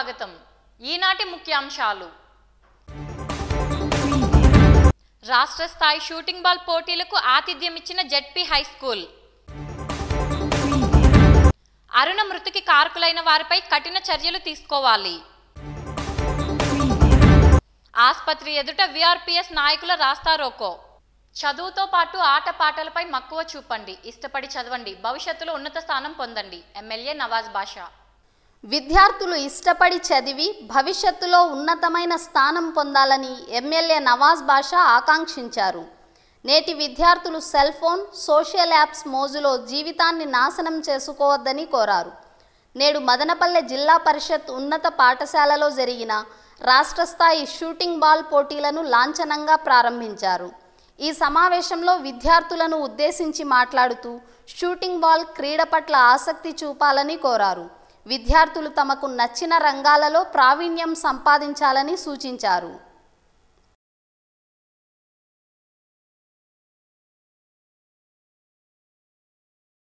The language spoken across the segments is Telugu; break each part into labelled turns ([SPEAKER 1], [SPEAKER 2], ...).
[SPEAKER 1] స్వాగతం. ఈనాటి ముఖ్యాంశాలు. రాష్ట్ర స్థాయి షూటింగ్ బాల్ పోటీలకు ఆతిథ్యం ఇచ్చిన జెడ్పీ హై స్కూల్ అరుణ మృతికి కారకులైన వారిపై కఠిన చర్యలు తీసుకోవాలి. ఆస్పత్రి ఎదుట విఆర్పిఎస్ నాయకుల రాస్తారోకో. చదువుతో పాటు ఆటపాటలపై మక్కువ చూపండి. ఇష్టపడి చదవండి. భవిష్యత్తులో ఉన్నత స్థానం పొందండి. ఎమ్మెల్యే నవాజ్ బాషా.
[SPEAKER 2] విద్యార్థులు ఇష్టపడి చదివి భవిష్యత్తులో ఉన్నతమైన స్థానం పొందాలని ఎమ్మెల్యే నవాజ్ బాషా ఆకాంక్షించారు. నేటి విద్యార్థులు సెల్ ఫోన్ సోషల్ యాప్స్ మోజులో జీవితాన్ని నాశనం చేసుకోవద్దని కోరారు. నేడు మదనపల్లె జిల్లా పరిషత్ ఉన్నత పాఠశాలలో జరిగిన రాష్ట్ర స్థాయి షూటింగ్ బాల్ పోటీలను లాంఛనంగా ప్రారంభించారు. ఈ సమావేశంలో విద్యార్థులను ఉద్దేశించి మాట్లాడుతూ షూటింగ్ బాల్ క్రీడ పట్ల ఆసక్తి చూపాలని కోరారు. విద్యార్థులు తమకు నచ్చిన రంగాలలో ప్రావీణ్యం సంపాదించాలని సూచించారు.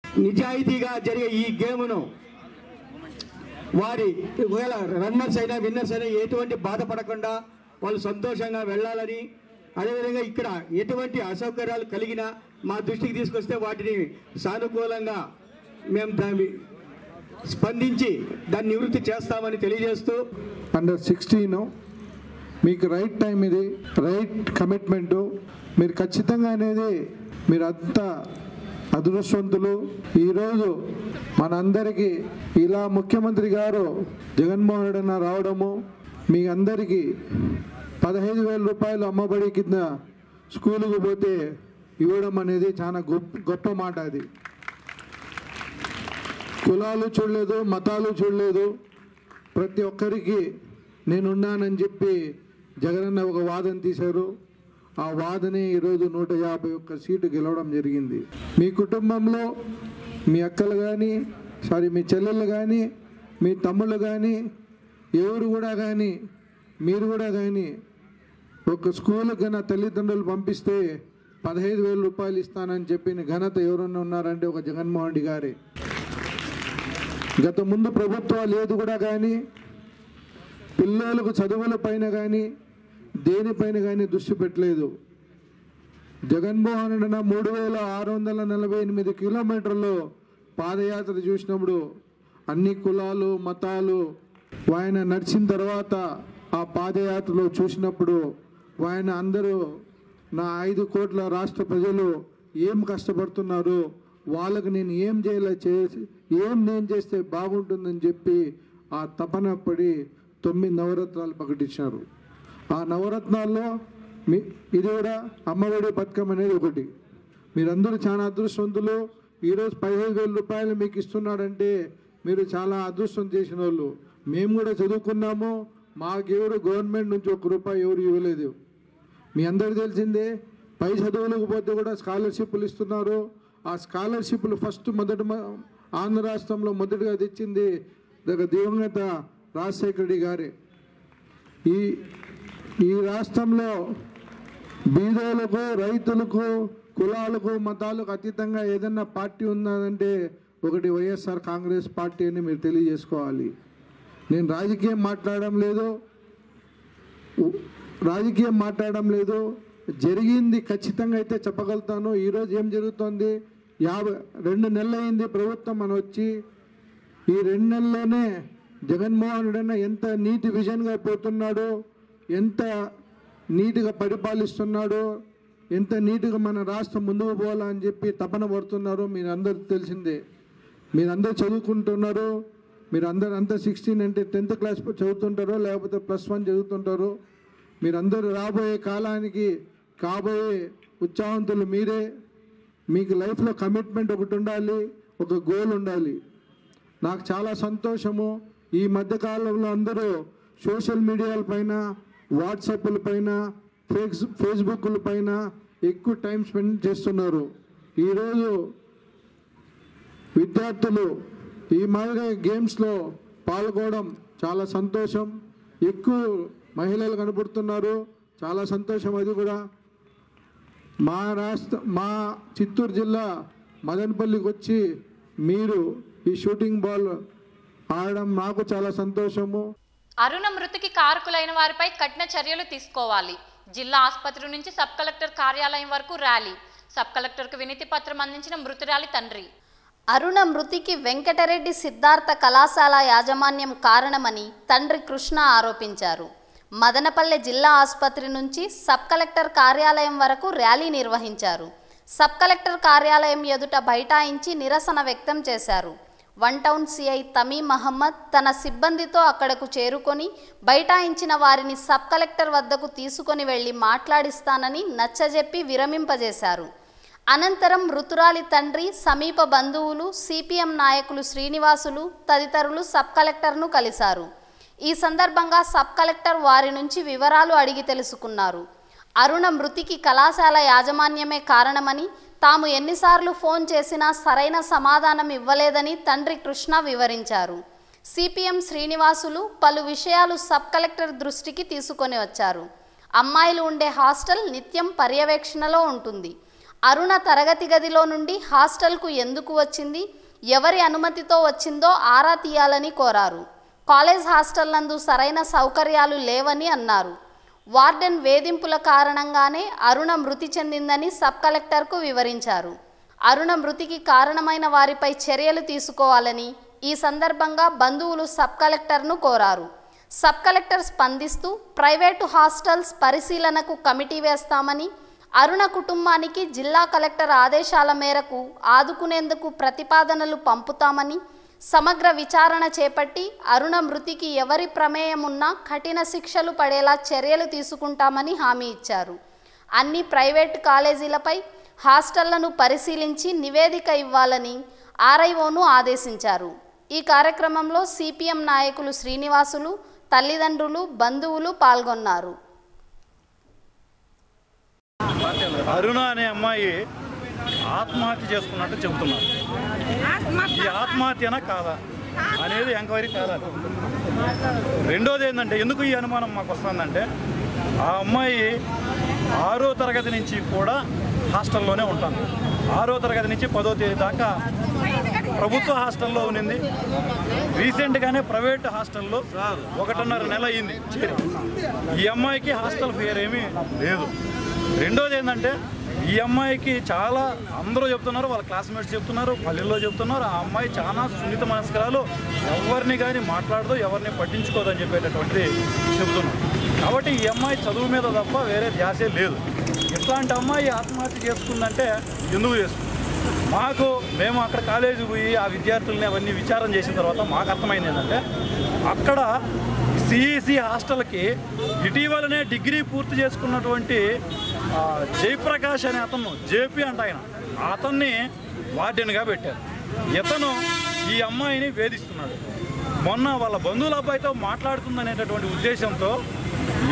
[SPEAKER 3] నిజాయితీగా జరిగే ఈ గేమ్ను వారి ఒకవేళ రన్నర్స్ అయినా విన్నర్స్ అయినా ఎటువంటి బాధపడకుండా వాళ్ళు సంతోషంగా వెళ్ళాలని అదేవిధంగా ఇక్కడ ఎటువంటి అసౌకర్యాలు కలిగినా మా దృష్టికి తీసుకొస్తే వాటిని సానుకూలంగా మేము దాన్ని స్పందించి దాన్ని నివృత్తి చేస్తామని తెలియజేస్తూ
[SPEAKER 4] అండర్ సిక్స్టీన్ మీకు రైట్ టైం ఇది రైట్ కమిట్మెంటు మీరు ఖచ్చితంగా అనేది మీరు అంత అదృష్టవంతులు. ఈరోజు మనందరికీ ఇలా ముఖ్యమంత్రి గారు జగన్మోహన్ రెడ్డి రావడము మీ అందరికీ పదహైదు వేల రూపాయలు అమ్మబడి కింద స్కూలుకు పోతే ఇవ్వడం అనేది చాలా గొప్ప గొప్ప మాట అది. కులాలు చూడలేదు మతాలు చూడలేదు. ప్రతి ఒక్కరికి నేనున్నానని చెప్పి జగనన్న ఒక వాదన తీశారు. ఆ వాదనే ఈరోజు నూట యాభై ఒక్క సీటు గెలవడం జరిగింది. మీ కుటుంబంలో మీ అక్కలు కానీ సారీ మీ చెల్లెళ్ళు కానీ మీ తమ్ముళ్ళు కానీ ఎవరు కూడా కానీ మీరు కూడా కానీ ఒక స్కూల్కి నా తల్లిదండ్రులు పంపిస్తే పదహైదు వేల రూపాయలు ఇస్తానని చెప్పిన ఘనత ఎవరన్నా ఉన్నారంటే ఒక జగన్మోహన్ రెడ్డి గారే. గత ముందు ప్రభుత్వాలు లేదు కూడా కానీ పిల్లలకు చదువుల పైన కానీ దేనిపైన కానీ దృష్టి పెట్టలేదు. జగన్మోహన్ రెడ్డి మూడు వేల ఆరు వందల నలభై ఎనిమిది కిలోమీటర్లు పాదయాత్ర చూసినప్పుడు అన్ని కులాలు మతాలు ఆయన నడిచిన తర్వాత ఆ పాదయాత్రలో చూసినప్పుడు ఆయన అందరూ నా ఐదు కోట్ల రాష్ట్ర ప్రజలు ఏం కష్టపడుతున్నారు వాళ్ళకు నేను ఏం చేయాలి చేసి ఏం నేను చేస్తే బాగుంటుందని చెప్పి ఆ తపన పడి తొమ్మిది నవరత్నాలు ప్రకటించారు. ఆ నవరత్నాల్లో మీ ఇది కూడా అమ్మఒడి పథకం అనేది ఒకటి. మీరందరూ చాలా అదృష్టవంతులు. ఈరోజు పదిహేను వేల రూపాయలు మీకు ఇస్తున్నాడంటే మీరు చాలా అదృష్టం చేసిన వాళ్ళు. మేము కూడా చదువుకున్నాము. మాకెవరు గవర్నమెంట్ నుంచి ఒక రూపాయి ఎవరు ఇవ్వలేదు. మీ అందరికి తెలిసిందే పై చదువులకు పోతే కూడా స్కాలర్షిప్లు ఇస్తున్నారు. ఆ స్కాలర్షిప్లు ఫస్ట్ మొదట ఆంధ్ర రాష్ట్రంలో మొదటగా తెచ్చింది దివంగత రాజశేఖర రెడ్డి గారే. ఈ ఈ రాష్ట్రంలో బీదోలకు రైతులకు కులాలకు మతాలకు అతీతంగా ఏదన్నా పార్టీ ఉన్నదంటే ఒకటి వైఎస్ఆర్ కాంగ్రెస్ పార్టీ అని మీరు తెలియజేసుకోవాలి. నేను రాజకీయం మాట్లాడడం లేదు. రాజకీయం మాట్లాడడం లేదు. జరిగింది ఖచ్చితంగా అయితే చెప్పగలుగుతాను. ఈరోజు ఏం జరుగుతోంది? యాభై రెండు నెలలు అయింది ప్రభుత్వం మనం వచ్చి ఈ రెండు నెలల్లోనే జగన్మోహన్ రెడ్డి ఎంత నీటి విజన్గా పోతున్నాడు ఎంత నీట్గా పరిపాలిస్తున్నాడు ఎంత నీటుగా మన రాష్ట్రం ముందుకు పోవాలని చెప్పి తపన పడుతున్నారు. మీరు అందరు తెలిసిందే. మీరందరూ చదువుకుంటున్నారు. మీరు అందరు అంతా సిక్స్టీన్ అంటే టెన్త్ క్లాస్ చదువుతుంటారో లేకపోతే ప్లస్ వన్ చదువుతుంటారో మీరందరూ రాబోయే కాలానికి కాబోయే ఉత్సాహవంతులు మీరే మీకు లైఫ్లో కమిట్మెంట్ ఒకటి ఉండాలి ఒక గోల్ ఉండాలి. నాకు చాలా సంతోషము. ఈ మధ్యకాలంలో అందరూ సోషల్ మీడియాల పైన వాట్సాప్ల పైన ఫేస్ ఫేస్బుక్ల పైన ఎక్కువ టైం స్పెండ్ చేస్తున్నారు. ఈరోజు విద్యార్థులు ఈ మాదిరిగా గేమ్స్లో పాల్గొనడం చాలా సంతోషం. ఎక్కువ మహిళలు కనబడుతున్నారు. చాలా సంతోషం అది కూడా. మా రాష్ట్ర మా చిత్తూరు జిల్లా మదనపల్లికి వచ్చి మీరు ఈ షూటింగ్ బాల్ ఆడడం నాకు చాలా సంతోషము.
[SPEAKER 1] అరుణ మృతికి కారకులైన వారిపై కఠిన చర్యలు తీసుకోవాలి. జిల్లా ఆసుపత్రి నుంచి సబ్ కలెక్టర్ కార్యాలయం వరకు ర్యాలీ. సబ్ కలెక్టర్కు వినతి పత్రం అందించిన మృతురాలి తండ్రి.
[SPEAKER 2] అరుణ మృతికి వెంకటరెడ్డి సిద్ధార్థ కళాశాల యాజమాన్యం కారణమని తండ్రి కృష్ణ ఆరోపించారు. మదనపల్లె జిల్లా ఆసుపత్రి నుంచి సబ్ కలెక్టర్ కార్యాలయం వరకు ర్యాలీ నిర్వహించారు. సబ్ కలెక్టర్ కార్యాలయం ఎదుట బైఠాయించి నిరసన వ్యక్తం చేశారు. వన్ టౌన్ సిఐ తమీ మహమ్మద్ తన సిబ్బందితో అక్కడకు చేరుకొని బైఠాయించిన వారిని సబ్ కలెక్టర్ వద్దకు తీసుకొని వెళ్ళి మాట్లాడిస్తానని నచ్చజెప్పి విరమింపజేశారు. అనంతరం మృతురాలి తండ్రి సమీప బంధువులు సిపిఎం నాయకులు శ్రీనివాసులు తదితరులు సబ్ కలెక్టర్ను కలిశారు. ఈ సందర్భంగా సబ్ కలెక్టర్ వారి నుంచి వివరాలు అడిగి తెలుసుకున్నారు. అరుణ మృతికి కళాశాల యాజమాన్యమే కారణమని తాము ఎన్నిసార్లు ఫోన్ చేసినా సరైన సమాధానం ఇవ్వలేదని తండ్రి కృష్ణ వివరించారు. సిపిఎం శ్రీనివాసులు పలు విషయాలు సబ్ కలెక్టర్ దృష్టికి తీసుకొని వచ్చారు. అమ్మాయిలు ఉండే హాస్టల్ నిత్యం పర్యవేక్షణలో ఉంటుంది. అరుణ తరగతి గదిలో నుండి హాస్టల్కు ఎందుకు వచ్చింది? ఎవరి అనుమతితో వచ్చిందో ఆరా తీయాలని కోరారు. కాలేజ్ హాస్టల్ నందు సరైన సౌకర్యాలు లేవని అన్నారు. వార్డెన్ వేధింపుల కారణంగానే అరుణ మృతి చెందిందని సబ్ కలెక్టర్కు వివరించారు. అరుణ మృతికి కారణమైన వారిపై చర్యలు తీసుకోవాలని ఈ సందర్భంగా బంధువులు సబ్ కలెక్టర్ను కోరారు. సబ్ కలెక్టర్ స్పందిస్తూ ప్రైవేటు హాస్టల్స్ పరిశీలనకు కమిటీ వేస్తామని అరుణ కుటుంబానికి జిల్లా కలెక్టర్ ఆదేశాల మేరకు ఆదుకునేందుకు ప్రతిపాదనలు పంపుతామని సమగ్ర విచారణ చేపట్టి అరుణ మృతికి ఎవరి ప్రమేయం ఉన్నా కఠిన శిక్షలు పడేలా చర్యలు తీసుకుంటామని హామీ ఇచ్చారు. అన్ని ప్రైవేట్ కాలేజీలపై హాస్టళ్ళను పరిశీలించి నివేదిక ఇవ్వాలని ఆర్ఐఓను ఆదేశించారు. ఈ కార్యక్రమంలో సిపిఎం నాయకులు శ్రీనివాసులు తల్లిదండ్రులు బంధువులు పాల్గొన్నారు.
[SPEAKER 5] అరుణ అనే అమ్మాయి ఆత్మహత్య చేసుకున్నట్టు చెబుతున్నారు. ఈ ఆత్మహత్యనా కాదా? అనేది ఎంక్వైరీ కాదా రెండోది ఏంటంటే ఎందుకు ఈ అనుమానం మాకు వస్తుందంటే ఆ అమ్మాయి ఆరో తరగతి నుంచి కూడా హాస్టల్లోనే ఉంటాను ఆరో తరగతి నుంచి పదో తేదీ దాకా ప్రభుత్వ హాస్టల్లో ఉన్నింది రీసెంట్గానే ప్రైవేట్ హాస్టల్లో ఒకటిన్నర నెల అయింది. ఈ అమ్మాయికి హాస్టల్ ఫేర్ ఏమీ లేదు. రెండోది ఏంటంటే ఈ అమ్మాయికి చాలా అందరూ చెప్తున్నారు వాళ్ళ క్లాస్మేట్స్ చెప్తున్నారు పల్లెల్లో చెప్తున్నారు. ఆ అమ్మాయి చాలా సున్నిత మనస్కరాలు ఎవరిని కానీ మాట్లాడదు ఎవరిని పట్టించుకోదని చెప్పేటటువంటిది చెబుతున్నారు. కాబట్టి ఈ అమ్మాయి చదువు మీద తప్ప వేరే ధ్యాసే లేదు. ఇట్లాంటి అమ్మాయి ఆత్మహత్య చేసుకుందంటే ఎందుకు చేసుకుంది? మాకు మేము అక్కడ కాలేజీ పోయి ఆ విద్యార్థుల్ని అవన్నీ విచారం చేసిన తర్వాత మాకు అర్థమైంది ఏంటంటే అక్కడ సిఈసి హాస్టల్కి ఇటీవలనే డిగ్రీ పూర్తి చేసుకున్నటువంటి జయప్రకాష్ అనే అతను జేపీ అంట ఆయన. అతన్ని వార్డెన్గా పెట్టారు. ఇతను ఈ అమ్మాయిని వేధిస్తున్నాడు. మొన్న వాళ్ళ బంధువుల అబ్బాయితో మాట్లాడుతుందనేటటువంటి ఉద్దేశంతో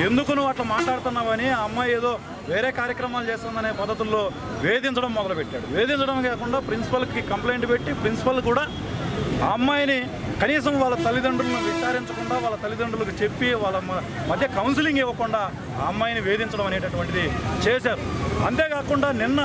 [SPEAKER 5] ఎందుకు నువ్వు అట్లా మాట్లాడుతున్నావని ఆ అమ్మాయి ఏదో వేరే కార్యక్రమాలు చేస్తుందనే పద్ధతుల్లో వేధించడం మొదలుపెట్టాడు. వేధించడం కాకుండా ప్రిన్సిపల్కి కంప్లైంట్ పెట్టి ప్రిన్సిపల్ కూడా ఆ అమ్మాయిని కనీసం వాళ్ళ తల్లిదండ్రులను విచారించకుండా వాళ్ళ తల్లిదండ్రులకు చెప్పి వాళ్ళ మధ్య కౌన్సిలింగ్ ఇవ్వకుండా ఆ అమ్మాయిని వేధించడం అనేటటువంటిది చేశారు. అంతేకాకుండా నిన్న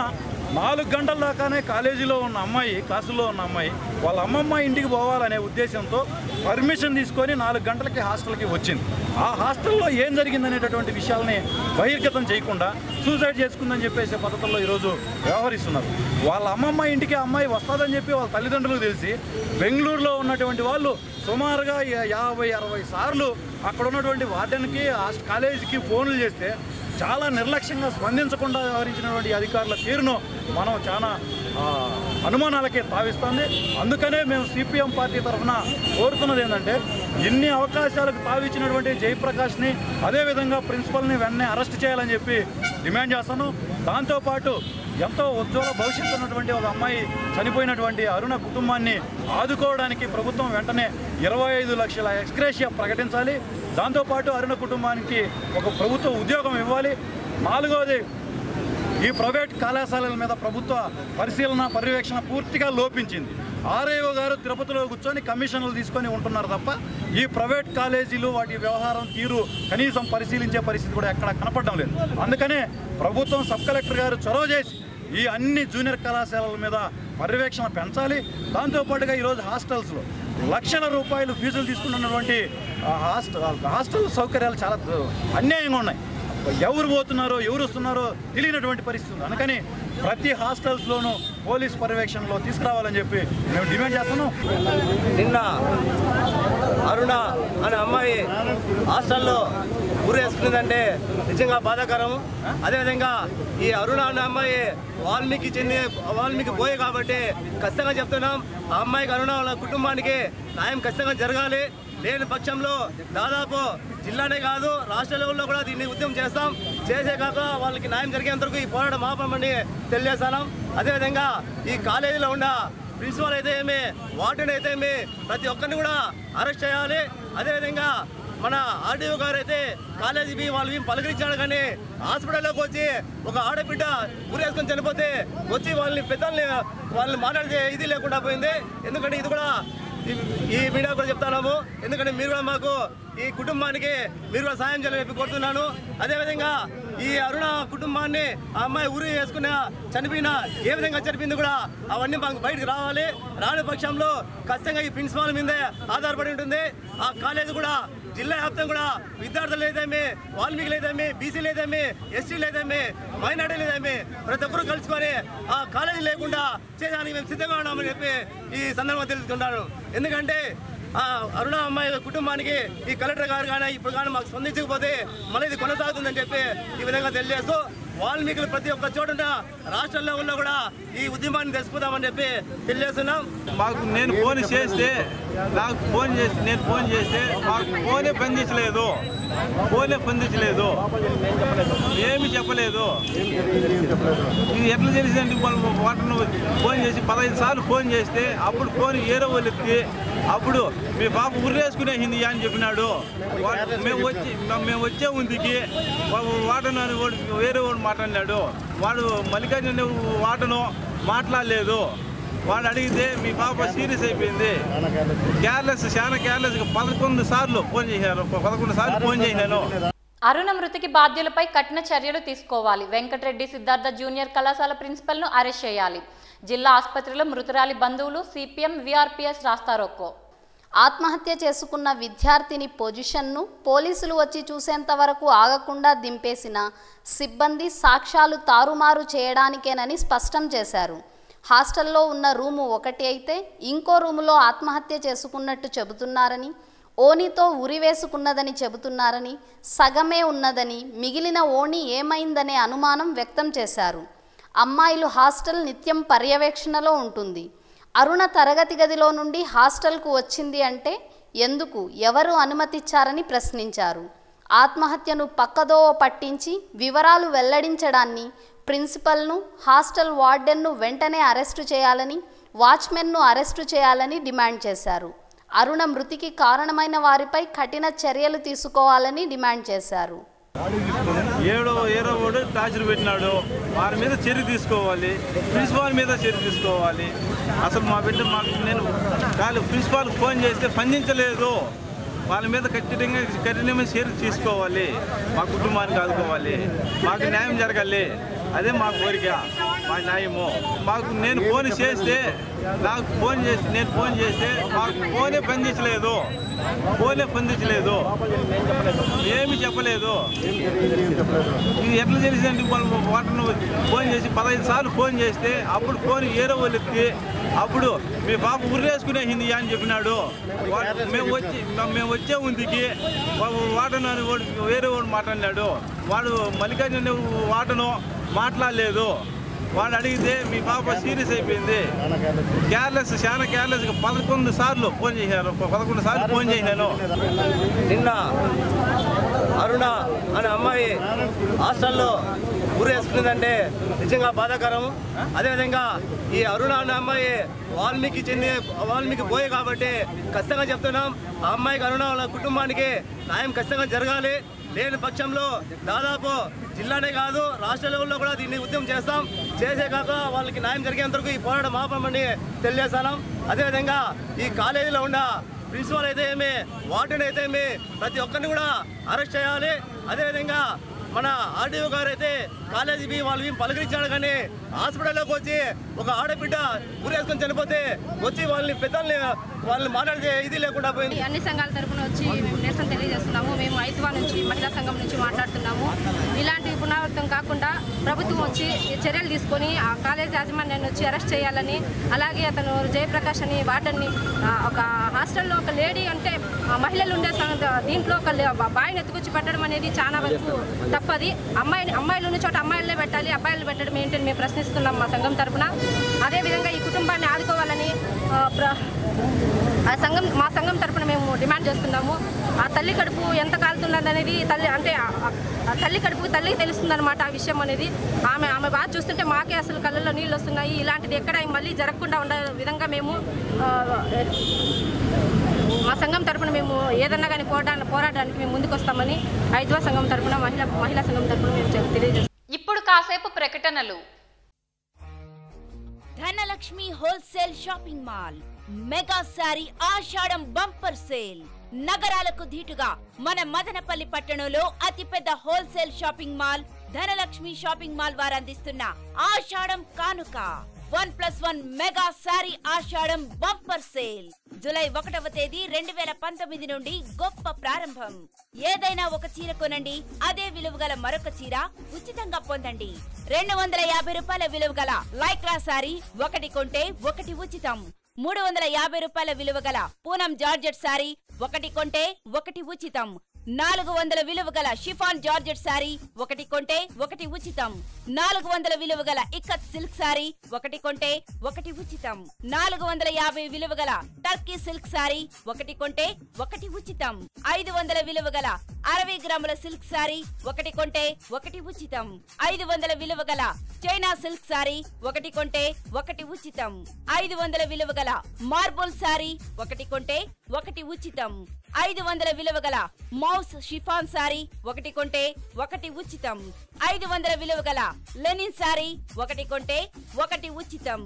[SPEAKER 5] నాలుగు గంటల దాకానే కాలేజీలో ఉన్న అమ్మాయి క్లాసుల్లో ఉన్న అమ్మాయి వాళ్ళ అమ్మమ్మ ఇంటికి పోవాలనే ఉద్దేశంతో పర్మిషన్ తీసుకొని నాలుగు గంటలకి హాస్టల్కి వచ్చింది. ఆ హాస్టల్లో ఏం జరిగిందనేటటువంటి విషయాల్ని బహిర్గతం చేయకుండా సూసైడ్ చేసుకుందని చెప్పేసే పద్ధతుల్లో ఈరోజు వ్యవహరిస్తున్నారు. వాళ్ళ అమ్మమ్మ ఇంటికి అమ్మాయి వస్తుందని చెప్పి వాళ్ళ తల్లిదండ్రులకు తెలిసి బెంగళూరులో ఉన్నటువంటి వాళ్ళు సుమారుగా యాభై అరవై సార్లు అక్కడ ఉన్నటువంటి వార్డెన్కి కాలేజీకి ఫోన్లు చేస్తే చాలా నిర్లక్ష్యంగా స్పందించకుండా వ్యవహరించినటువంటి అధికారుల తీరును మనం చాలా అనుమానాలకే భావిస్తుంది. అందుకనే మేము సిపిఎం పార్టీ తరఫున కోరుతున్నది ఏంటంటే ఇన్ని అవకాశాలకు తావిచ్చినటువంటి జయప్రకాష్ని అదేవిధంగా ప్రిన్సిపల్ని వెంటనే అరెస్ట్ చేయాలని చెప్పి డిమాండ్ చేస్తాను. దాంతోపాటు ఎంతో ఉజ్వల భవిష్యత్తు ఉన్నటువంటి ఒక అమ్మాయి చనిపోయినటువంటి అరుణ కుటుంబాన్ని ఆదుకోవడానికి ప్రభుత్వం వెంటనే ఇరవై ఐదు లక్షల ఎక్స్క్రేషియా ప్రకటించాలి. దాంతోపాటు అరుణ కుటుంబానికి ఒక ప్రభుత్వ ఉద్యోగం ఇవ్వాలి. నాలుగవది ఈ ప్రైవేట్ కళాశాలల మీద ప్రభుత్వ పరిశీలన పర్యవేక్షణ పూర్తిగా లోపించింది. ఆర్ఐఓ గారు తిరుపతిలో కూర్చొని కమిషన్లు తీసుకొని ఉంటున్నారు తప్ప ఈ ప్రైవేట్ కాలేజీలు వాటి వ్యవహారం తీరు కనీసం పరిశీలించే పరిస్థితి కూడా ఎక్కడ కనపడడం లేదు. అందుకనే ప్రభుత్వం సబ్ కలెక్టర్ గారు చొరవ చేసి ఈ అన్ని జూనియర్ కళాశాలల మీద పర్యవేక్షణ పెంచాలి. దాంతోపాటుగా ఈరోజు హాస్టల్స్లో లక్షల రూపాయలు ఫీజులు తీసుకుంటున్నటువంటి హాస్టల్ హాస్టల్ సౌకర్యాలు చాలా అన్యాయంగా ఉన్నాయి. ఎవరు పోతున్నారో ఎవరు వస్తున్నారో తెలియనటువంటి పరిస్థితి ఉంది. అందుకని ప్రతి హాస్టల్స్లోనూ పోలీస్ పర్యవేక్షణలో తీసుకురావాలని చెప్పి మేము డిమాండ్ చేస్తున్నాం.
[SPEAKER 6] నిన్న అరుణ అనే అమ్మాయి హాస్టల్లో ఊరేసుకుందంటే నిజంగా బాధాకరం. అదేవిధంగా ఈ అరుణ అనే అమ్మాయి వాల్మీకి చెంది వాల్మీకి పోయే కాబట్టి ఖచ్చితంగా చెప్తున్నాం. ఆ అమ్మాయికి అరుణ వాళ్ళ కుటుంబానికి న్యాయం ఖచ్చితంగా జరగాలి. లేని పక్షంలో దాదాపు జిల్లానే కాదు రాష్ట్ర లెవెల్లో కూడా దీన్ని ఉద్యమం చేస్తాం. చేసే కాక వాళ్ళకి న్యాయం జరిగేంత వరకు ఈ పోరాటం ఆపమని తెలియజేస్తాం అదేవిధంగా ఈ కాలేజీలో ఉన్న ప్రిన్సిపల్ అయితే ఏమి వార్డెన్ అయితే ఏమి ప్రతి ఒక్కరిని కూడా అరెస్ట్ చేయాలి. అదేవిధంగా మన ఆర్డీఓ గారు అయితే కాలేజీ బి వాళ్ళు ఏం పలకరించాడు కానీ హాస్పిటల్లోకి వచ్చి ఒక ఆడబిడ్డ ఊరేసుకొని చనిపోతే వచ్చి వాళ్ళని పెద్దల్ని వాళ్ళని మాట్లాడితే ఇది లేకుండా పోయింది. ఎందుకంటే ఇది కూడా ఈ- ఈ మీడియా కూడా చెప్తున్నాము. ఎందుకంటే మీరు కూడా మాకు ఈ కుటుంబానికి మీరు కూడా సాయం చేయాలని చెప్పి కోరుతున్నాను. అదేవిధంగా ఈ అరుణ కుటుంబాన్ని ఆ అమ్మాయి ఊరి వేసుకున్న చనిపోయిన ఏ విధంగా చనిపోయింది కూడా అవన్నీ మాకు బయటకు రావాలి. రాని పక్షంలో ఖచ్చితంగా ఈ ప్రిన్సిపాల్ మీదే ఆధారపడి ఉంటుంది. ఆ కాలేజ్ కూడా జిల్లా వ్యాప్తంగా కూడా విద్యార్థులు లేదేమి వాల్మీకి లేదేమి బీసీ లేదేమి ఎస్సీ లేదేమి మైనార్టీ లేదేమి ప్రతి ఒక్కరూ కలుసుకొని ఆ కాలేజీ లేకుండా చేయడానికి మేము సిద్ధంగా ఉన్నామని చెప్పి ఈ సందర్భంగా తెలుసుకుంటాను ఎందుకంటే ఆ అరుణ అమ్మాయి కుటుంబానికి ఈ కలెక్టర్ గారు కానీ ఇప్పుడు కానీ మాకు స్పందించకపోతే మళ్ళీ ఇది కొనసాగుతుందని చెప్పి ఈ విధంగా తెలియజేస్తూ వాల్మీకులు ప్రతి ఒక్క చోటున రాష్ట్రంలో ఉన్న కూడా ఈ ఉద్యమాన్ని తెచ్చిపోతామని చెప్పి తెలియజేస్తున్నాం.
[SPEAKER 7] మాకు నేను ఫోన్ చేస్తే నాకు ఫోన్ చేసి నేను ఫోన్ చేస్తే మాకు ఫోనే పందించలేదు ఫోనే పందించలేదు ఏమి చెప్పలేదు. ఇది ఎట్లా తెలిసిందండి వాళ్ళు వాటర్ను ఫోన్ చేసి పదహైదు సార్లు ఫోన్ చేస్తే అప్పుడు ఫోన్ ఏరో వాళ్ళకి అప్పుడు మీ పాప ఉర్రేసుకునేసింది అని చెప్పినాడు. మేము వచ్చి మేము వచ్చే ఉందికి వాటను అని వేరే వాడు మాట్లాడినాడు. వాడు మల్లికార్జున వాటను మాట్లాడలేదు. వాడు అడిగితే మీ పాప సీరియస్ అయిపోయింది. కేర్లెస్ చాలా కేర్లెస్ పదకొండు సార్లు ఫోన్ చేశారు. పదకొండు సార్లు ఫోన్ చేశాను.
[SPEAKER 1] అరుణ మృతికి బాధ్యులపై కఠిన చర్యలు తీసుకోవాలి. వెంకటరెడ్డి సిద్ధార్థ జూనియర్ కళాశాల ప్రిన్సిపల్ను అరెస్ట్ చేయాలి. జిల్లా ఆసుపత్రిలో మృతురాలి బంధువులు సిపిఎం విఆర్పిఎస్ రాస్తారోకో.
[SPEAKER 2] ఆత్మహత్య చేసుకున్న విద్యార్థిని పొజిషన్ను పోలీసులు వచ్చి చూసేంత వరకు ఆగకుండా దింపేసిన సిబ్బంది సాక్ష్యాలు తారుమారు చేయడానికేనని స్పష్టం చేశారు. హాస్టల్లో ఉన్న రూము ఒకటి అయితే ఇంకో రూములో ఆత్మహత్య చేసుకున్నట్టు చెబుతున్నారని ఓణితో ఉరివేసుకున్నదని చెబుతున్నారని సగమే ఉన్నదని మిగిలిన ఓణి ఏమైందనే అనుమానం వ్యక్తం చేశారు. అమ్మాయిలు హాస్టల్ నిత్యం పర్యవేక్షణలో ఉంటుంది. అరుణ తరగతి గదిలో నుండి హాస్టల్కు వచ్చింది అంటే ఎందుకు ఎవరు అనుమతిచ్చారని ప్రశ్నించారు. ఆత్మహత్యను పక్కదోవ పట్టించి వివరాలు వెల్లడించడాన్ని ప్రిన్సిపల్ను హాస్టల్ వార్డెన్ను వెంటనే అరెస్టు చేయాలని వాచ్మెన్ను అరెస్టు చేయాలని డిమాండ్ చేశారు. అరుణ మృతికి కారణమైన వారిపై కఠిన చర్యలు తీసుకోవాలని డిమాండ్ చేశారు.
[SPEAKER 7] ఏడో ఏడో వాడు టార్చర్ పెట్టినాడు. వారి మీద చర్య తీసుకోవాలి. ప్రిన్సిపాల్ మీద చర్య తీసుకోవాలి. అసలు మా బిడ్డ మాకు నేను కాదు ప్రిన్సిపాల్ ఫోన్ చేస్తే స్పందించలేదు. వాళ్ళ మీద కఠినంగా కఠినమైన చర్య తీసుకోవాలి. మా కుటుంబానికి ఆదుకోవాలి. మాకు న్యాయం జరగాలి. అదే మా కోరిక మా న్యాయము. మాకు నేను ఫోన్ చేస్తే నాకు ఫోన్ చేసి నేను ఫోన్ చేస్తే మాకు ఫోనే పనిచేయలేదు ఫోనే పనిచేయలేదు ఏమి చెప్పలేదు. ఇది ఎట్లా తెలిసిందండి వాళ్ళు వాటర్ను ఫోన్ చేసి పదహైదు సార్లు ఫోన్ చేస్తే అప్పుడు ఫోన్ ఏరో వాళ్ళకి అప్పుడు మీ పాప ఉర్రేసుకునేసింది అని చెప్పినాడు. వాడు- మేము వచ్చి మేము వచ్చే ఉందికి వాటను వేరే వాడు మాట్లాడినాడు. వాడు మల్లికార్జున వాటను మాట్లాడలేదు. వాళ్ళు అడిగితే మీ పాప సీరియస్ అయిపోయింది. కేర్లెస్ చాలా కేర్లెస్ పదకొండు సార్లు ఫోన్ చేశారు. పదకొండు సార్లు ఫోన్ చేశాను.
[SPEAKER 6] నిన్న అరుణ అనే అమ్మాయి హాస్టల్లో ఊరేసుకుందంటే నిజంగా బాధాకరం. అదేవిధంగా ఈ అరుణ అనే అమ్మాయి వాల్మీకి చెంది వాల్మీకి పోయే కాబట్టి ఖచ్చితంగా చెప్తున్నాం. ఆ అమ్మాయికి అరుణ వాళ్ళ కుటుంబానికి న్యాయం ఖచ్చితంగా జరగాలి. లేని పక్షంలో దాదాపు జిల్లానే కాదు రాష్ట్ర లెవెల్లో కూడా దీన్ని ఉద్యమం చేస్తాం. చేసే కాక వాళ్ళకి న్యాయం జరిగేంత వరకు ఈ పోరాటం ఆపమని తెలియజేస్తాం అదేవిధంగా ఈ కాలేజీలో ఉన్న ప్రిన్సిపల్ అయితే ఏమి వార్డెన్ అయితే ఏమి ప్రతి ఒక్కరిని కూడా అరెస్ట్ చేయాలి. అదేవిధంగా మన ఆర్డీఓ గారు అయితే కాలేజీ బి వాళ్ళు ఏం పలకరించాడు కానీ హాస్పిటల్లోకి వచ్చి ఒక ఆడబిడ్డ ఊరేసుకొని చనిపోతే వచ్చి వాళ్ళని పెద్దల్ని వాళ్ళని మాట్లాడితే ఇది లేకుండా పోయింది.
[SPEAKER 8] అన్ని సంఘాల తరపున వచ్చి మేము నిరసన తెలియజేస్తున్నాము. మేము ఐదువా నుంచి మహిళా సంఘం నుంచి మాట్లాడుతున్నాము. ఇలాంటి పునరావృతం కాకుండా ప్రభుత్వం వచ్చి చర్యలు తీసుకొని ఆ కాలేజ్ యాజమాన్యాన్ని వచ్చి అరెస్ట్ చేయాలని అలాగే అతను జయప్రకాష్ అని వార్డన్ని ఒక హాస్టల్లో ఒక లేడీ అంటే మహిళలు ఉండే దీంట్లో ఒక లే- బాయిని ఎత్తుకొచ్చి పెట్టడం అనేది చాలా వరకు తప్పది. అమ్మాయిని అమ్మాయిలు ఉన్న చోట అమ్మాయిలనే పెట్టాలి అబ్బాయిలు పెట్టడం ఏంటని మేము ప్రశ్నిస్తున్నాం మా సంఘం తరఫున అదేవిధంగా ఈ కుటుంబాన్ని ఆదుకోవాలని ప్ర- ఆ సంఘం మా సంఘం తరపున మేము డిమాండ్ చేస్తున్నాము. ఆ తల్లి కడుపు ఎంత కాలుతున్నది అనేది తల్లి అంటే తల్లి కడుపు తల్లికి తెలుస్తుందనమాట ఆ విషయం అనేది. ఆమె ఆమె బాధ చూస్తుంటే మాకే అసలు కళ్ళల్లో నీళ్ళు వస్తున్నాయి. ఇలాంటిది ఎక్కడ మళ్ళీ జరగకుండా ఉండే విధంగా మేము మా సంఘం తరపున మేము ఏదన్నా కానీ పోరాటానికి పోరాటానికి మేము ముందుకు వస్తామని ఐదవ సంఘం తరపున మహిళా మహిళా సంఘం తరపున మేము తెలియజేస్తాం
[SPEAKER 1] ఇప్పుడు కాసేపు ప్రకటనలు.
[SPEAKER 9] Dhanalakshmi wholesale shopping mall mega sari Ashadham bumper sale. నగరాలకు ధీటుగా మన మదనపల్లి పట్టణంలో అతిపెద్ద wholesale shopping mall Dhanalakshmi shopping mall వారు అందిస్తున్న ఆషాఢం కానుక. One plus one mega sari Ashadham bumper sale. July ఒకటవ తేదీ రెండు వేల పంతొమ్మిది నుండి గొప్ప ప్రారంభం. ఏదైనా ఒక చీర కొనండి అదే విలువ గల మరొక చీర ఉచితంగా పొందండి. రెండు వందల యాభై రూపాయల విలువ గల లైక్రా సారీ ఒకటి కొంటే ఒకటి ఉచితం. మూడు వందల యాభై రూపాయల విలువ గల పూనం జార్జెట్ సారీ ఒకటి కొంటే ఒకటి ఉచితం. నాలుగు వందల విలువ గల షిఫాన్ జార్జెట్ సారీ ఒకటి కొంటే ఒకటి ఉచితం. నాలుగు వందల విలువ గల ఇక్కత్ సిల్క్ శారీ ఒకటి కొంటే ఒకటి ఉచితం. నాలుగు వందల యాభై విలువ గల టర్కీ సిల్క్ శారీ ఒకటి కొంటే ఒకటి ఉచితం. ఐదు వందల విలువ గల అరవై గ్రాముల సిల్క్ శారీ ఒకటి కొంటే ఒకటి ఉచితం. ఐదు వందల విలువ గల చైనా సిల్క్ శారీ ఒకటి కొంటే ఒకటి ఉచితం. ఐదు వందల విలువ గల మార్బుల్ శారీ ఒకటి కొంటే ఒకటి ఉచితం. ఐదు వందల విలువ గల హౌస్ షిఫాన్ సారీ ఒకటి కొంటే ఒకటి ఉచితం. ఐదు వందల విలువ గల లెనిన్ సారీ ఒకటి కొంటే ఒకటి ఉచితం.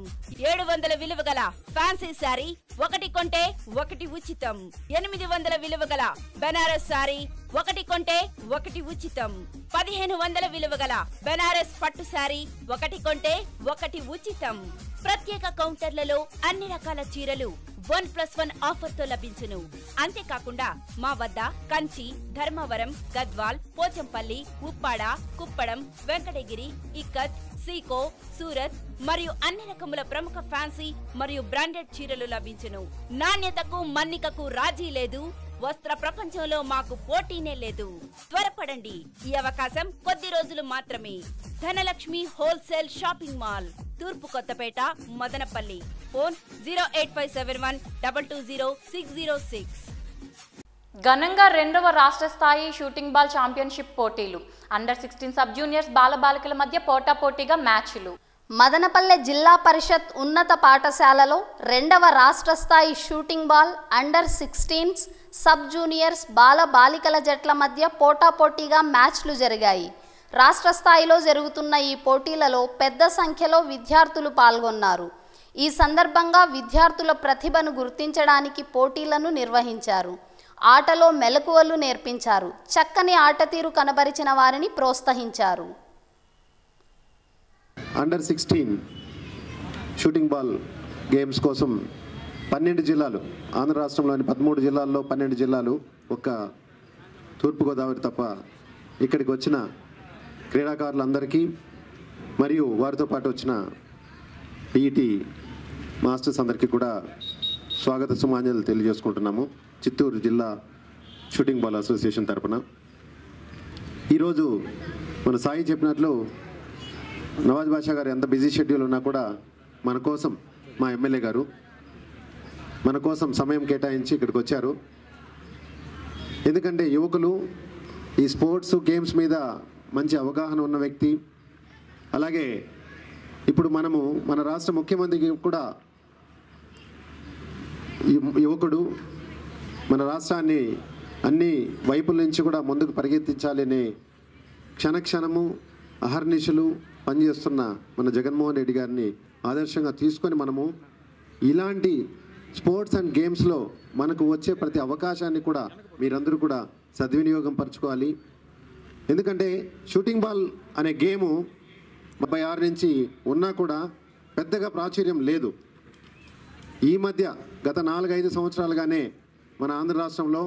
[SPEAKER 9] ఏడు వందల విలువ గల ఫ్యాన్సీ సారీ ఒకటి కొంటే ఒకటి ఉచితం. ఎనిమిది వందల విలువ గల బెనారస్ సారీ ఒకటి కొంటే ఒకటి ఉచితం. పదిహేను వందల విలువ గల బెనారస్ పట్టు సారీ ఒకటి కొంటే ఒకటి ఉచితం. ప్రత్యేక కౌంటర్లలో అన్ని రకాల చీరలు వన్ ప్లస్ వన్ ఆఫర్తో లభించును. అంతేకాకుండా మా వద్ద కంచి ధర్మవరం గద్వాల్ పోచంపల్లి ఉప్పాడ కుప్పడం వెంకటగిరి ఇక్కత్ సీకో సూరత్ మరియు అన్ని రకముల ప్రముఖ ఫ్యాన్సీ మరియు బ్రాండెడ్ చీరలు లభించును. నాణ్యతకు మన్నికకు రాజీ లేదు. వస్త్ర ప్రపంచంలో మాకు పోటీనే లేదు. త్వరపడండి. ఈ అవకాశం కొద్ది రోజులు మాత్రమే. Dhanalakshmi wholesale shopping mall. తూర్పు Kothapeta Madanapalle. Phone zero eight five seven one double two zero six zero six.
[SPEAKER 1] ఘనంగా రెండవ రాష్ట్ర స్థాయి షూటింగ్ బాల్ ఛాంపియన్షిప్ పోటీలు. అండర్ సిక్స్టీన్ సబ్ జూనియర్స్ బాలబాలికల మధ్య పోటాపోటీగా మ్యాచ్లు.
[SPEAKER 2] మదనపల్లె జిల్లా పరిషత్ ఉన్నత పాఠశాలలో రెండవ రాష్ట్ర స్థాయి shooting ball under sixteens sub juniors బాల బాలికల జట్ల మధ్య పోటాపోటీగా మ్యాచ్లు జరిగాయి. రాష్ట్ర స్థాయిలో జరుగుతున్న ఈ పోటీలలో పెద్ద సంఖ్యలో విద్యార్థులు పాల్గొన్నారు. ఈ సందర్భంగా విద్యార్థుల ప్రతిభను గుర్తించడానికి పోటీలను నిర్వహించారు. ఆటలో మెలకువలు నేర్పించారు. చక్కని ఆట తీరు కనబరిచిన వారిని ప్రోత్సహించారు.
[SPEAKER 10] Under sixteen shooting ball games కోసం పన్నెండు జిల్లాలు ఆంధ్ర రాష్ట్రంలోని పదమూడు జిల్లాల్లో పన్నెండు జిల్లాలు ఒక తూర్పుగోదావరి తప్ప ఇక్కడికి వచ్చిన క్రీడాకారులందరికీ మరియు వారితో పాటు వచ్చిన పీఈటీ మాస్టర్స్ అందరికీ కూడా స్వాగత సుమాంజలు తెలియజేసుకుంటున్నాము. చిత్తూరు జిల్లా షూటింగ్ బాల్ అసోసియేషన్ తరపున. ఈరోజు మన సాయి చెప్పినట్లు నవాజ్ బాషా గారు ఎంత బిజీ షెడ్యూల్ ఉన్నా కూడా మన కోసం మా ఎమ్మెల్యే గారు మన కోసం సమయం కేటాయించి ఇక్కడికి వచ్చారు. ఎందుకంటే యువకులు ఈ స్పోర్ట్స్ గేమ్స్ మీద మంచి అవగాహన ఉన్న వ్యక్తి. అలాగే ఇప్పుడు మనము మన రాష్ట్ర ముఖ్యమంత్రికి కూడా యువకుడు మన రాష్ట్రాన్ని అన్ని వైపుల నుంచి కూడా ముందుకు పరిగెత్తించాలని క్షణక్షణము అహర్నిశలు పనిచేస్తున్న మన జగన్మోహన్ రెడ్డి గారిని ఆదర్శంగా తీసుకొని మనము ఇలాంటి స్పోర్ట్స్ అండ్ గేమ్స్లో మనకు వచ్చే ప్రతి అవకాశాన్ని కూడా మీరందరూ కూడా సద్వినియోగం పరచుకోవాలి. ఎందుకంటే షూటింగ్ బాల్ అనే గేము ముప్పై ఆరు నుంచి ఉన్నా కూడా పెద్దగా ప్రాచుర్యం లేదు. ఈ మధ్య గత నాలుగైదు సంవత్సరాలుగానే మన ఆంధ్ర రాష్ట్రంలో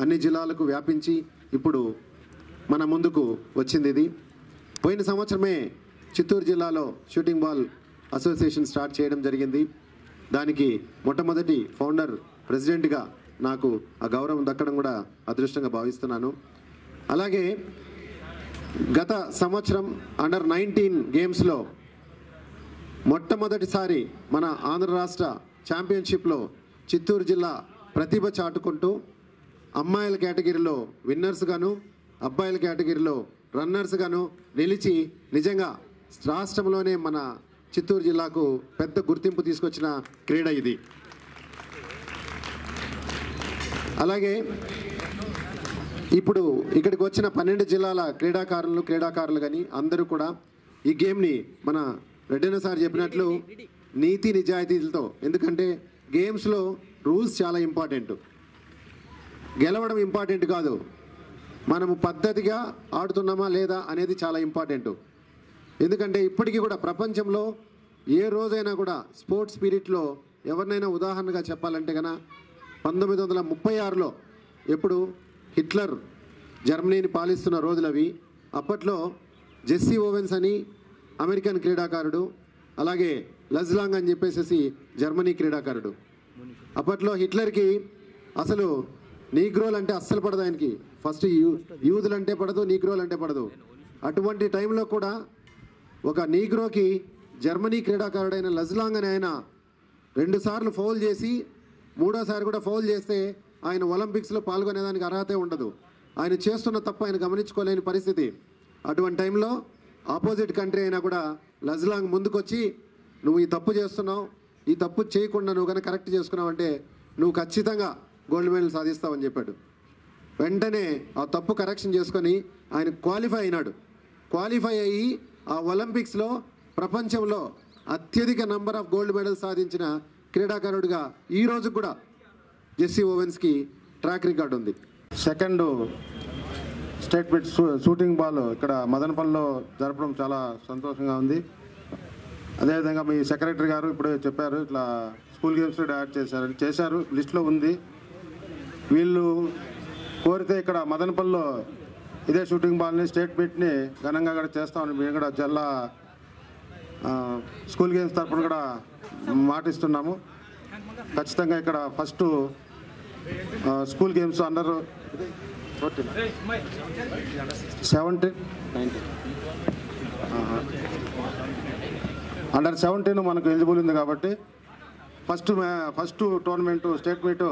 [SPEAKER 10] అన్ని జిల్లాలకు వ్యాపించి ఇప్పుడు మన ముందుకు వచ్చింది ఇది. పోయిన సంవత్సరమే చిత్తూరు జిల్లాలో షూటింగ్ బాల్ అసోసియేషన్ స్టార్ట్ చేయడం జరిగింది. దానికి మొట్టమొదటి ఫౌండర్ ప్రెసిడెంట్గా నాకు ఆ గౌరవం దక్కడం కూడా అదృష్టంగా భావిస్తున్నాను. అలాగే గత సంవత్సరం అండర్ నైన్టీన్ గేమ్స్లో మొట్టమొదటిసారి మన ఆంధ్ర రాష్ట్ర ఛాంపియన్షిప్లో చిత్తూరు జిల్లా ప్రతిభ చాటుకుంటూ అమ్మాయిల కేటగిరీలో విన్నర్స్గాను అబ్బాయిల కేటగిరీలో రన్నర్స్గాను నిలిచి నిజంగా రాష్ట్రంలోనే మన చిత్తూరు జిల్లాకు పెద్ద గుర్తింపు తీసుకొచ్చిన క్రీడ ఇది. అలాగే ఇప్పుడు ఇక్కడికి వచ్చిన పన్నెండు జిల్లాల క్రీడాకారులు క్రీడాకారులు కానీ అందరూ కూడా ఈ గేమ్ని మన రెడ్డన్న సార్ చెప్పినట్లు నీతి నిజాయితీలతో ఎందుకంటే గేమ్స్లో రూల్స్ చాలా ఇంపార్టెంట్ గెలవడం ఇంపార్టెంట్ కాదు. మనము పద్ధతిగా ఆడుతున్నామా లేదా అనేది చాలా ఇంపార్టెంట్ ఎందుకంటే ఇప్పటికీ కూడా ప్రపంచంలో ఏ రోజైనా కూడా స్పోర్ట్స్ స్పిరిట్లో ఎవరినైనా ఉదాహరణగా చెప్పాలంటే కనుక పంతొమ్మిది వందల ముప్పై ఆరులో ఎప్పుడు హిట్లర్ జర్మనీని పాలిస్తున్న రోజులు అవి అప్పట్లో జెస్సీ ఓవెన్స్ అని అమెరికన్ క్రీడాకారుడు అలాగే లజ్లాంగ్ అని చెప్పేసి జర్మనీ క్రీడాకారుడు. అప్పట్లో హిట్లర్కి అసలు నీగ్రోలు అంటే అస్సలు పడదు ఆయనకి. ఫస్ట్ యూ యూదులు అంటే పడదు నీగ్రోలు అంటే పడదు. అటువంటి టైంలో కూడా ఒక నీగ్రోకి జర్మనీ క్రీడాకారుడైన లజ్లాంగ్ అని ఆయన రెండుసార్లు ఫౌల్ చేసి మూడోసారి కూడా ఫౌల్ చేస్తే ఆయన ఒలింపిక్స్లో పాల్గొనేదానికి అర్హతే ఉండదు. ఆయన చేస్తున్న తప్పు ఆయన గమనించుకోలేని పరిస్థితి. అటువంటి టైంలో ఆపోజిట్ కంట్రీ అయినా కూడా లజ్లాంగ్ ముందుకొచ్చి నువ్వు ఈ తప్పు చేస్తున్నావు ఈ తప్పు చేయకుండా నువ్వు కనుక కరెక్ట్ చేసుకున్నావు అంటే నువ్వు ఖచ్చితంగా గోల్డ్ మెడల్ సాధిస్తావని చెప్పాడు. వెంటనే ఆ తప్పు కరెక్షన్ చేసుకొని ఆయన క్వాలిఫై అయినాడు. క్వాలిఫై అయ్యి ఆ ఒలింపిక్స్లో ప్రపంచంలో అత్యధిక నంబర్ ఆఫ్ గోల్డ్ మెడల్ సాధించిన క్రీడాకారుడిగా ఈ రోజు కూడా జెస్సీ ఓవెన్స్కి ట్రాక్ రికార్డ్ ఉంది.
[SPEAKER 11] Second state bit shooting ball ఇక్కడ మదనపల్లిలో జరపడం చాలా సంతోషంగా ఉంది. అదేవిధంగా మీ సెక్రటరీ గారు ఇప్పుడు చెప్పారు ఇట్లా స్కూల్ గేమ్స్ యాడ్ చేశారు చేశారు లిస్ట్లో ఉంది. వీళ్ళు కోరితే ఇక్కడ మదనపల్లిలో ఇదే షూటింగ్ బాల్ని స్టేట్ బిట్ని ఘనంగా కూడా చేస్తామని మేము కూడా జిల్లా స్కూల్ గేమ్స్ తరఫున కూడా మాటిస్తున్నాము. ఖచ్చితంగా ఇక్కడ first school games under seventeen under seventeen మనకు ఎలిజిబుల్ ఉంది కాబట్టి first first tournament state meet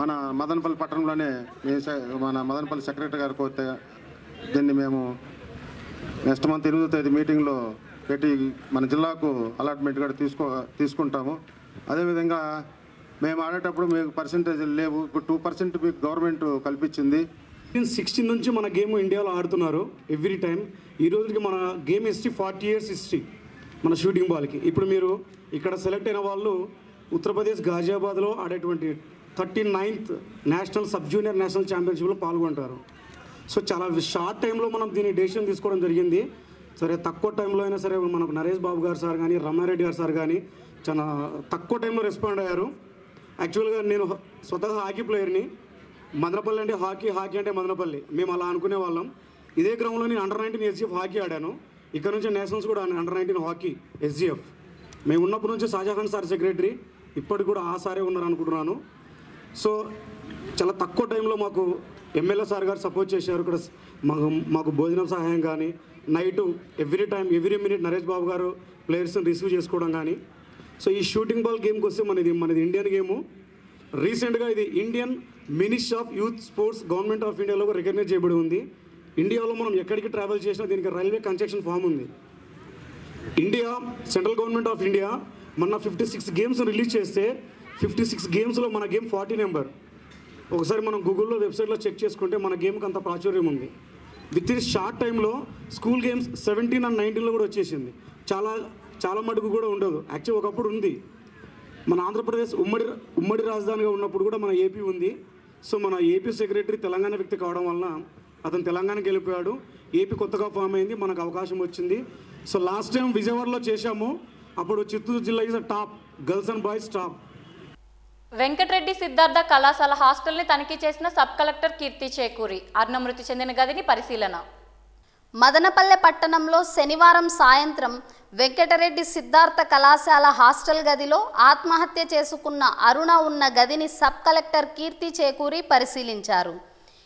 [SPEAKER 11] మన మదనపల్లి పట్టణంలోనే మన మదనపల్లి సెక్రటరీ గారు కోరితే దీన్ని మేము నెక్స్ట్ మంత్ ఎనిమిదో తేదీ మీటింగ్లో పెట్టి మన జిల్లాకు అలాట్మెంట్ కూడా తీసుకో తీసుకుంటాము. అదేవిధంగా మేము ఆడేటప్పుడు మీకు పర్సంటేజ్ లేవు. ఇప్పుడు టూ పర్సెంట్ మీకు గవర్నమెంట్ కల్పించింది.
[SPEAKER 12] సిక్స్టీన్ నుంచి మన గేమ్ ఇండియాలో ఆడుతున్నారు ఎవ్రీ టైం ఈ రోజుకి మన game history forty years history మన షూటింగ్ బాల్కి ఇప్పుడు మీరు ఇక్కడ సెలెక్ట్ అయిన వాళ్ళు ఉత్తరప్రదేశ్ గాజియాబాద్లో ఆడేటువంటి thirty ninth national sub junior national ఛాంపియన్షిప్లో పాల్గొంటారు. సో చాలా షార్ట్ టైంలో మనం దీని డెసిషన్ తీసుకోవడం జరిగింది. సరే తక్కువ టైంలో అయినా సరే మనకు నరేష్ బాబు గారు సార్ కానీ రమారెడ్డి గారు సార్ కానీ చాలా తక్కువ టైంలో రెస్పాండ్ అయ్యారు. యాక్చువల్గా నేను స్వతహా హాకీ ప్లేయర్ని మదనపల్లి అంటే హాకీ హాకీ అంటే మదనపల్లి. మేము అలా అనుకునే వాళ్ళం. ఇదే గ్రౌండ్లో నేను అండర్ నైన్టీన్ ఎస్జిఎఫ్ హాకీ ఆడాను. ఇక్కడ నుంచి నేషనల్స్ కూడా అండర్ నైన్టీన్ హాకీ ఎస్జిఎఫ్ మేము ఉన్నప్పటి నుంచి షాజహాన్ సార్ సెక్రటరీ ఇప్పటికి కూడా ఆ సారే ఉన్నారు అనుకుంటున్నాను సో చాలా తక్కువ టైంలో మాకు ఎమ్మెల్యే సార్ గారు సపోర్ట్ చేశారు. ఇక్కడ మాకు మాకు భోజనం సహాయం కానీ night every time every minute Naresh Babu గారు ప్లేయర్స్ని రిసీవ్ చేసుకోవడం కానీ సో ఈ షూటింగ్ బాల్ గేమ్కి వస్తే మనది మనది ఇండియన్ గేము. రీసెంట్గా ఇది Indian ministry of youth sports government of ఇండియాలో రికగ్నైజ్ చేయబడి ఉంది. ఇండియాలో మనం ఎక్కడికి ట్రావెల్ చేసినా దీనికి రైల్వే కన్స్ట్రక్షన్ ఫామ్ ఉంది. India central government of India మొన్న ఫిఫ్టీ సిక్స్ గేమ్స్ రిలీజ్ చేస్తే ఫిఫ్టీ సిక్స్ గేమ్స్లో మన గేమ్ ఫార్టీ నెంబర్. ఒకసారి మనం గూగుల్లో వెబ్సైట్లో చెక్ చేసుకుంటే మన గేమ్కి అంత ప్రాచుర్యం ఉంది. విత్ ఇన్ షార్ట్ టైంలో స్కూల్ గేమ్స్ సెవెంటీన్ అండ్ నైన్టీన్లో కూడా వచ్చేసింది. చాలా చాలా మటుకు కూడా ఉండదు. యాక్చువల్ ఒకప్పుడు ఉంది. మన ఆంధ్రప్రదేశ్ ఉమ్మడి ఉమ్మడి రాజధానిగా ఉన్నప్పుడు కూడా మన ఏపీ ఉంది. సో మన ఏపీ సెక్రటరీ తెలంగాణ వ్యక్తి కావడం వలన అతను తెలంగాణకి వెళ్ళిపోయాడు. ఏపీ కొత్తగా ఫామ్ అయింది. మనకు అవకాశం వచ్చింది. సో లాస్ట్ టైం విజయవాడలో చేశాము. అప్పుడు చిత్తూరు జిల్లా is top girls and boys top
[SPEAKER 1] Venkata Reddy Siddhartha కళాశాల హాస్టల్ని తనిఖీ చేసిన సబ్ కలెక్టర్ కీర్తి చేకూరి. అర్ణమృతి చెందిన గదిని పరిశీలన.
[SPEAKER 2] మదనపల్లె పట్టణంలో శనివారం సాయంత్రం వెంకటరెడ్డి సిద్ధార్థ కళాశాల హాస్టల్ గదిలో ఆత్మహత్య చేసుకున్న అరుణ ఉన్న గదిని సబ్ కలెక్టర్ కీర్తి చేకూరి పరిశీలించారు.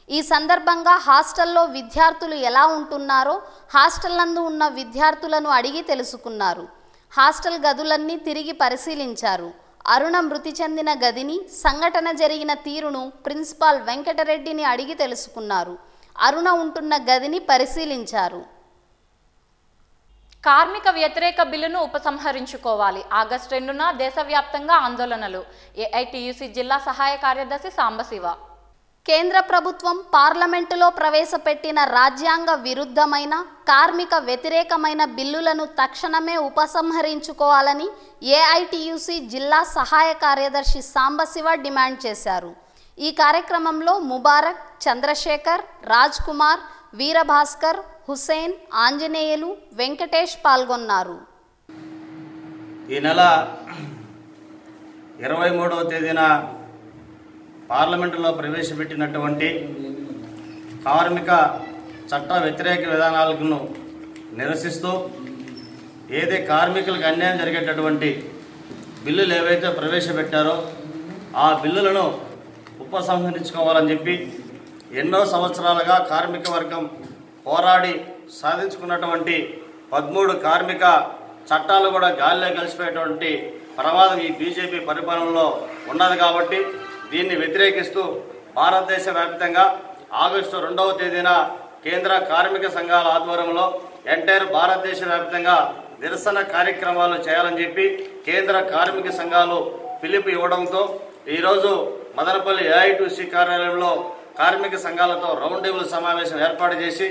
[SPEAKER 2] ఈ సందర్భంగా హాస్టల్లో విద్యార్థులు ఎలా ఉంటున్నారో హాస్టల్ నందు ఉన్న విద్యార్థులను అడిగి తెలుసుకున్నారు. హాస్టల్ గదులన్నీ తిరిగి పరిశీలించారు. అరుణ మృతి చెందిన గదిని సంఘటన జరిగిన తీరును ప్రిన్సిపాల్ వెంకటరెడ్డిని అడిగి తెలుసుకున్నారు. అరుణ ఉంటున్న గదిని పరిశీలించారు.
[SPEAKER 1] కార్మిక వ్యతిరేక బిల్లును ఉపసంహరించుకోవాలి. ఆగస్టు రెండున దేశవ్యాప్తంగా ఆందోళనలు. ఏఐటియుసి జిల్లా సహాయ కార్యదర్శి సాంబశివ.
[SPEAKER 2] కేంద్ర ప్రభుత్వం పార్లమెంటులో ప్రవేశపెట్టిన రాజ్యాంగ విరుద్ధమైన కార్మిక వ్యతిరేకమైన బిల్లులను తక్షణమే ఉపసంహరించుకోవాలని ఏఐటియుసి జిల్లా సహాయ కార్యదర్శి సాంబశివ డిమాండ్ చేశారు. ఈ కార్యక్రమంలో ముబారక్ చంద్రశేఖర్ రాజ్ కుమార్ వీరభాస్కర్ హుసేన్ ఆంజనేయులు వెంకటేష్ పాల్గొన్నారు.
[SPEAKER 13] ఈ నెల ఇరవై మూడవ తేదీన పార్లమెంటులో ప్రవేశపెట్టినటువంటి కార్మిక చట్ట వ్యతిరేక విధానాలను నిరసిస్తూ ఏదే కార్మికులకు అన్యాయం జరిగేటటువంటి బిల్లులు ఏవైతే ప్రవేశపెట్టారో ఆ బిల్లులను ఉపసంహరించుకోవాలని చెప్పి ఎన్నో సంవత్సరాలుగా కార్మిక వర్గం పోరాడి సాధించుకున్నటువంటి పదమూడు కార్మిక చట్టాలు కూడా గాలిలో కలిసిపోయేటువంటి ప్రమాదం ఈ బీజేపీ పరిపాలనలో ఉన్నది కాబట్టి దీన్ని వ్యతిరేకిస్తూ భారతదేశ వ్యాప్తంగా ఆగస్టు రెండవ తేదీన కేంద్ర కార్మిక సంఘాల ఆధ్వర్యంలో ఎంటైర్ భారతదేశ వ్యాప్తంగా నిరసన కార్యక్రమాలు చేయాలని చెప్పి కేంద్ర కార్మిక సంఘాలు పిలుపు ఇవ్వడంతో ఈరోజు మదనపల్లి ఏఐటీసీ కార్యాలయంలో కార్మిక సంఘాలతో రౌండ్ టేబుల్ సమావేశం ఏర్పాటు చేసి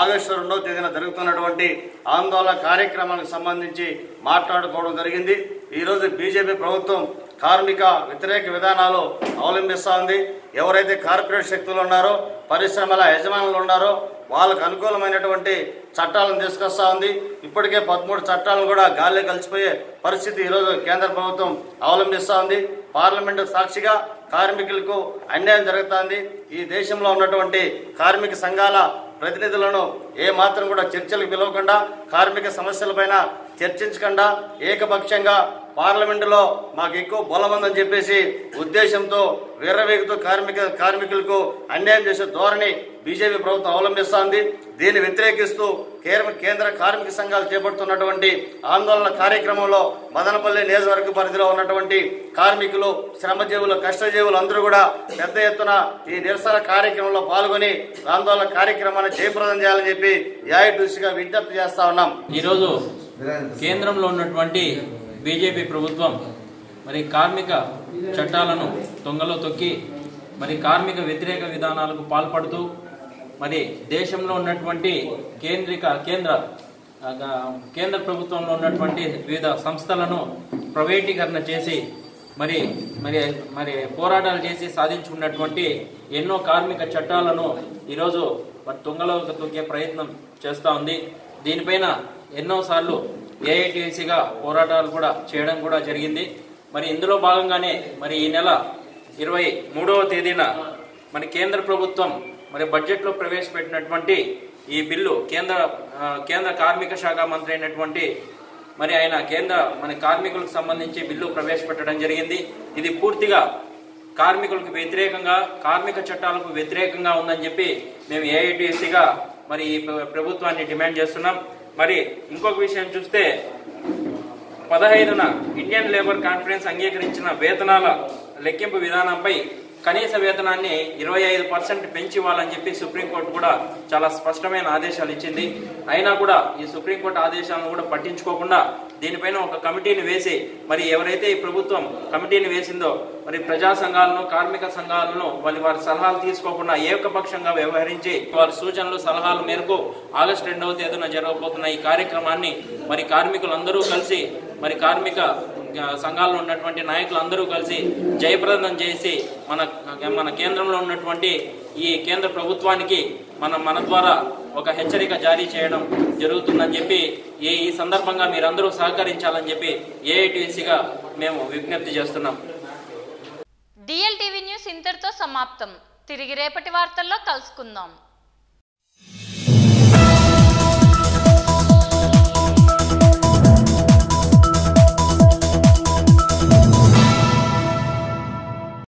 [SPEAKER 13] ఆగస్టు రెండవ తేదీన జరుగుతున్నటువంటి ఆందోళన కార్యక్రమానికి సంబంధించి మాట్లాడుకోవడం జరిగింది. ఈరోజు బీజేపీ ప్రభుత్వం కార్మిక వ్యతిరేక విధానాలు అవలంబిస్తూ ఉంది. ఎవరైతే కార్పొరేట్ శక్తులు ఉన్నారో పరిశ్రమల యజమానులు ఉన్నారో వాళ్ళకు అనుకూలమైనటువంటి చట్టాలను తీసుకొస్తా ఉంది. ఇప్పటికే పదమూడు చట్టాలను కూడా గాలి కలిసిపోయే పరిస్థితి ఈరోజు కేంద్ర ప్రభుత్వం అవలంబిస్తూ ఉంది. పార్లమెంటు సాక్షిగా కార్మికులకు అన్యాయం జరుగుతోంది ఈ దేశంలో ఉన్నటువంటి కార్మిక సంఘాల ప్రతినిధులను ఏ మాత్రం కూడా చర్చలకు పిలవకుండా కార్మిక సమస్యలపైన చర్చించకుండా ఏకపక్షంగా పార్లమెంటులో మాకు ఎక్కువ బలం ఉందని చెప్పేసి ఉద్దేశంతో వీర్రవేగుతూ కార్మిక కార్మికులకు అన్యాయం చేసే ధోరణి బీజేపీ ప్రభుత్వం అవలంబిస్తోంది. దీన్ని వ్యతిరేకిస్తూ కేంద్ర కార్మిక సంఘాలు చేపడుతున్నటువంటి ఆందోళన కార్యక్రమంలో మదనపల్లి నియోజకవర్గ పరిధిలో ఉన్నటువంటి కార్మికులు శ్రమజీవులు కష్టజీవులు అందరూ కూడా పెద్ద ఎత్తున ఈ నిరసన కార్యక్రమంలో పాల్గొని ఆందోళన కార్యక్రమాన్ని జయప్రదం చేయాలని చెప్పి ఏఐటీసీగా విజ్ఞప్తి చేస్తా ఉన్నాం.
[SPEAKER 14] ఈరోజు కేంద్రంలో ఉన్నటువంటి బీజేపీ ప్రభుత్వం మరి కార్మిక చట్టాలను తొంగలో తొక్కి మరి కార్మిక వ్యతిరేక విధానాలకు పాల్పడుతూ మరి దేశంలో ఉన్నటువంటి కేంద్రిక కేంద్ర కేంద్ర ప్రభుత్వంలో ఉన్నటువంటి వివిధ సంస్థలను ప్రైవేటీకరణ చేసి మరి మరి మరి పోరాటాలు చేసి సాధించుకున్నటువంటి ఎన్నో కార్మిక చట్టాలను ఈరోజు మరి తుంగలో తొక్కే ప్రయత్నం చేస్తూ ఉంది. దీనిపైన ఎన్నోసార్లు ఏఐటిసిగా పోరాటాలు కూడా చేయడం కూడా జరిగింది. మరి ఇందులో భాగంగానే మరి ఈ నెల ఇరవై మూడవ తేదీన మరి కేంద్ర ప్రభుత్వం మరి బడ్జెట్లో ప్రవేశపెట్టినటువంటి ఈ బిల్లు కేంద్ర కేంద్ర కార్మిక శాఖ మంత్రి అయినటువంటి మరి ఆయన కేంద్ర మన కార్మికులకు సంబంధించి బిల్లు ప్రవేశపెట్టడం జరిగింది. ఇది పూర్తిగా కార్మికులకు వ్యతిరేకంగా కార్మిక చట్టాలకు వ్యతిరేకంగా ఉందని చెప్పి మేము ఏఐటిఎస్సీగా మరి ఈ ప్రభుత్వాన్ని డిమాండ్ చేస్తున్నాం. మరి ఇంకొక విషయం చూస్తే పదహైదున ఇండియన్ లేబర్ కాన్ఫరెన్స్ అంగీకరించిన వేతనాల లెక్కింపు విధానంపై కనీస వేతనాన్ని ఇరవై ఐదు పర్సెంట్ పెంచి ఇవ్వాలని చెప్పి సుప్రీంకోర్టు కూడా చాలా స్పష్టమైన ఆదేశాలు ఇచ్చింది. అయినా కూడా ఈ సుప్రీంకోర్టు ఆదేశాలను కూడా పట్టించుకోకుండా దీనిపైన ఒక కమిటీని వేసి మరి ఎవరైతే ఈ ప్రభుత్వం కమిటీని వేసిందో మరి ప్రజా సంఘాలను కార్మిక సంఘాలను మరి వారి సలహాలు తీసుకోకుండా ఏకపక్షంగా వ్యవహరించి వారి సూచనలు సలహాల మేరకు ఆగస్టు రెండవ తేదీన జరగబోతున్న ఈ కార్యక్రమాన్ని మరి కార్మికులందరూ కలిసి మరి కార్మిక సంఘాల్లో ఉన్నటువంటి నాయకులు అందరూ కలిసి జయప్రదం చేసి మన మన కేంద్రంలో ఉన్నటువంటి ఈ కేంద్ర ప్రభుత్వానికి మనం మన ద్వారా ఒక హెచ్చరిక జారీ చేయడం జరుగుతుందని చెప్పి ఈ ఈ సందర్భంగా మీరందరూ సహకరించాలని చెప్పి ఏఐటీసీగా మేము విజ్ఞప్తి చేస్తున్నాం.
[SPEAKER 1] డిఎల్టీవీ న్యూస్ ఇంతటితో సమాప్తం. తిరిగి రేపటి వార్తల్లో కలుసుకుందాం.